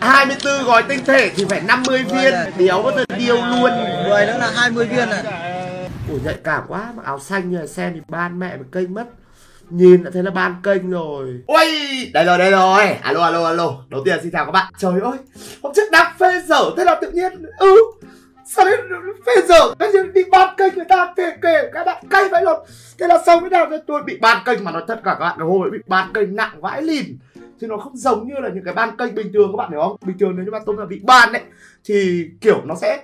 24 gói tinh thể thì phải 50 viên. Đéo có thể tiêu luôn. 10 nữa là 20 viên này Ủa nhạy cảm quá. Mặc áo xanh như là xem thì ban mẹ mà kênh mất. Nhìn đã thấy là ban kênh rồi. Ôi Đây rồi đây rồi. Alo alo alo. Đầu tiên xin chào các bạn. Trời ơi Hôm trước đang phê dở Thế là tự nhiên Ừ Sao đấy phê dở? Cái gì đi ban kênh người ta kể kể các bạn cay vậy rồi Thế là xong cái nào? Tôi bị ban kênh Mà nói thật cả các bạn. Hôm ấy bị ban kênh nặng vãi lìn thì nó không giống như là những cái ban kênh bình thường các bạn hiểu không? Bình thường nếu như bạn tôm là bị ban ấy thì kiểu nó sẽ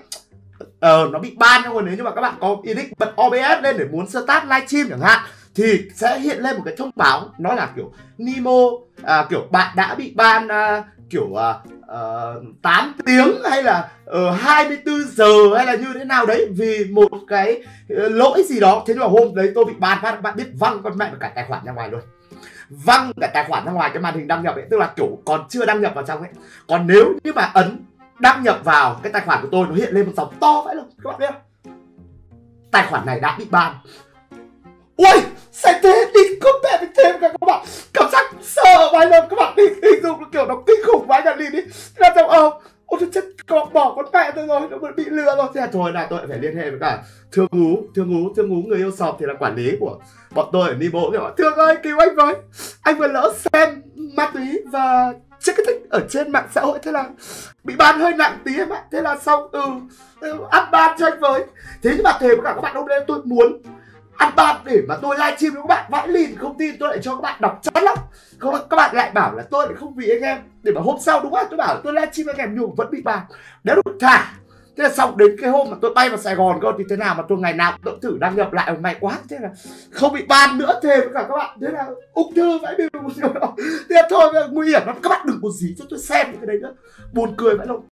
ờ uh, nó bị ban nhưng mà nếu như mà các bạn có ý định bật OBS lên để muốn start livestream chẳng hạn thì sẽ hiện lên một cái thông báo nó là kiểu Nemo à, kiểu bạn đã bị ban à, kiểu à, ờ, à, 8 tiếng hay là ờ, uh, 24 giờ hay là như thế nào đấy vì một cái uh, lỗi gì đó. Thế nhưng mà hôm đấy tôi bị ban phát bạn biết văng con mẹ cả tài khoản ra ngoài luôn. Văng cả tài khoản ra ngoài cái màn hình đăng nhập ấy tức là kiểu còn chưa đăng nhập vào trong ấy. Còn nếu như mà ấn đăng nhập vào cái tài khoản của tôi nó hiện lên một dòng to vậy luôn các bạn biết không? Tài khoản này đã bị ban. Ui sao thế đi có mẹ bị thêm cả các bạn cảm giác sợ vài các bạn hình, hình dung kiểu nó kinh khủng quá cả đi. Đi là trong ờ ôi chết con bỏ con mẹ tôi rồi nó bị lừa rồi. Thế là thôi là tôi phải liên hệ với cả thương ngú thương ngú thương ngú người yêu sọp thì là quản lý của bọn tôi ở ni bộ kiểu thương ơi cứu anh với. Anh vừa lỡ xem ma túy và check cái thích ở trên mạng xã hội thế là bị ban hơi nặng tí em ạ. Thế là xong ừ, ừ ăn ban cho anh với. Thế nhưng mà thề với cả các bạn hôm nay tôi muốn ăn ban để mà tôi livestream với các bạn. Vãi lìn không tin, tôi lại cho các bạn đọc chót lắm. Không, các bạn lại bảo là tôi lại không vì anh em. Để mà hôm sau đúng không? Tôi bảo tôi livestream anh em nhưng vẫn bị ban nếu được thả. Thế là xong, đến cái hôm mà tôi bay vào sài gòn cơ, thì thế nào mà tôi ngày nào cũng thử đăng nhập lại. May quá. Thế là không bị ban nữa thêm với cả các bạn. Thế là ung thư vãi bìu thế là thôi, nguy hiểm lắm. Các bạn đừng có gì cho tôi xem cái đấy nữa. Buồn cười vãi lông